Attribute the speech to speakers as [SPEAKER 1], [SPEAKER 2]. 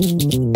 [SPEAKER 1] Mm-hmm.